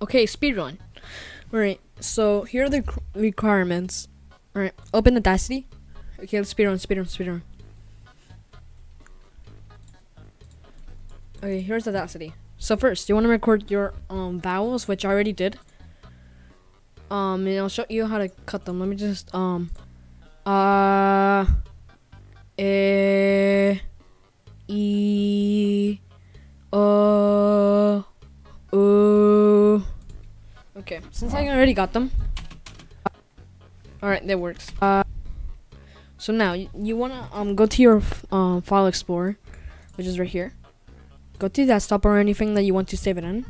Okay, speedrun. Alright, so here are the requirements. Alright, open the Audacity. Okay, let's speedrun, speedrun, speedrun. Okay, here's Audacity. So first, you want to record your um vowels, which I already did. Um, and I'll show you how to cut them. Let me just um, uh, Okay, since I already got them. Alright, that works. Uh, so now you, you wanna um go to your um file explorer, which is right here. Go to desktop or anything that you want to save it in.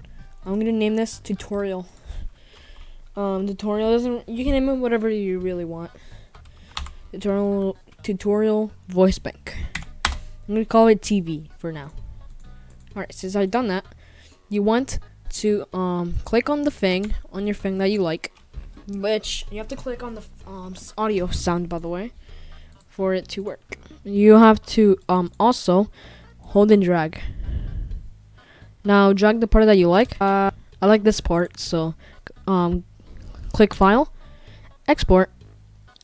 I'm gonna name this tutorial. Um, tutorial doesn't. You can name it whatever you really want. Tutorial tutorial voice bank. I'm gonna call it TV for now. Alright, since I've done that, you want to um click on the thing on your thing that you like, which you have to click on the um audio sound by the way, for it to work. You have to um also hold and drag. Now drag the part that you like. Uh, I like this part, so um click file, export,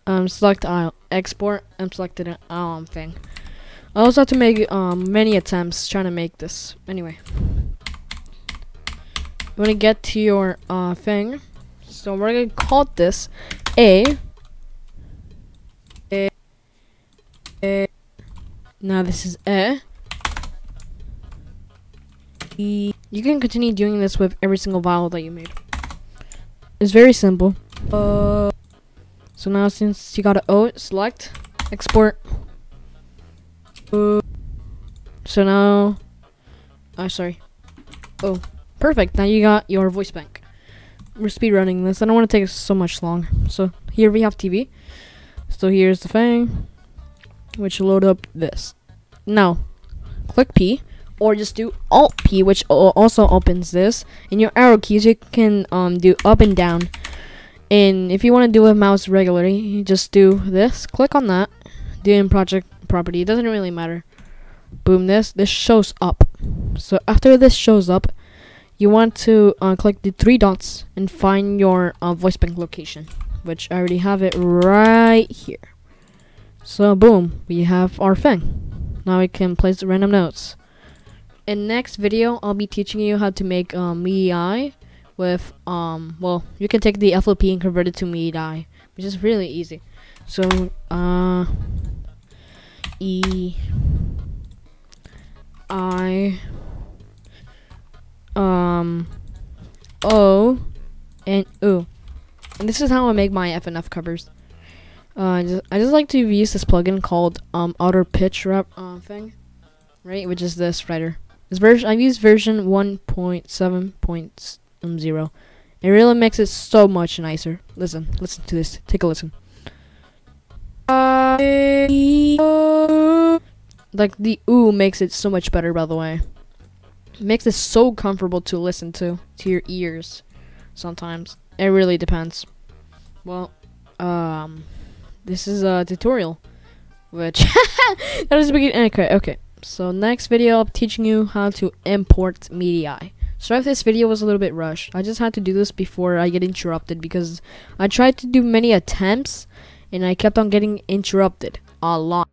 um select I'll export and selected an um thing. I also have to make um many attempts trying to make this. Anyway. You to get to your uh thing. So we're gonna call this A. A. A. Now this is A. You can continue doing this with every single vowel that you made. It's very simple. Uh. So now since you got an O, select, export. Uh, so now, oh sorry. Oh. Perfect. Now you got your voice bank. We're speed running this. I don't want to take so much long. So here we have TV. So here's the thing, which load up this. Now, click P, or just do Alt P, which also opens this. In your arrow keys, you can um do up and down. And if you want to do a mouse regularly, you just do this. Click on that. Do in project property. It doesn't really matter. Boom. This this shows up. So after this shows up, you want to uh, click the three dots and find your uh, voice bank location, which I already have it right here. So boom, we have our thing. Now we can place the random notes. In next video, I'll be teaching you how to make um, MIDI with um. Well, you can take the FLP and convert it to MIDI, which is really easy. So uh, E I um O and U. And this is how I make my FNF covers. Uh, I just, I just like to use this plugin called um Auto Pitch Rep uh, thing, right? Which is this writer. This version I've used version 1.7.0. It really makes it so much nicer. Listen, listen to this. Take a listen. Like the ooh makes it so much better. By the way makes it so comfortable to listen to to your ears sometimes. It really depends. Well um this is a tutorial which that is beginning. Okay okay. So next video i'm teaching you how to import media. Sorry if this video was a little bit rushed. I just had to do this before i get interrupted because i tried to do many attempts and i kept on getting interrupted a lot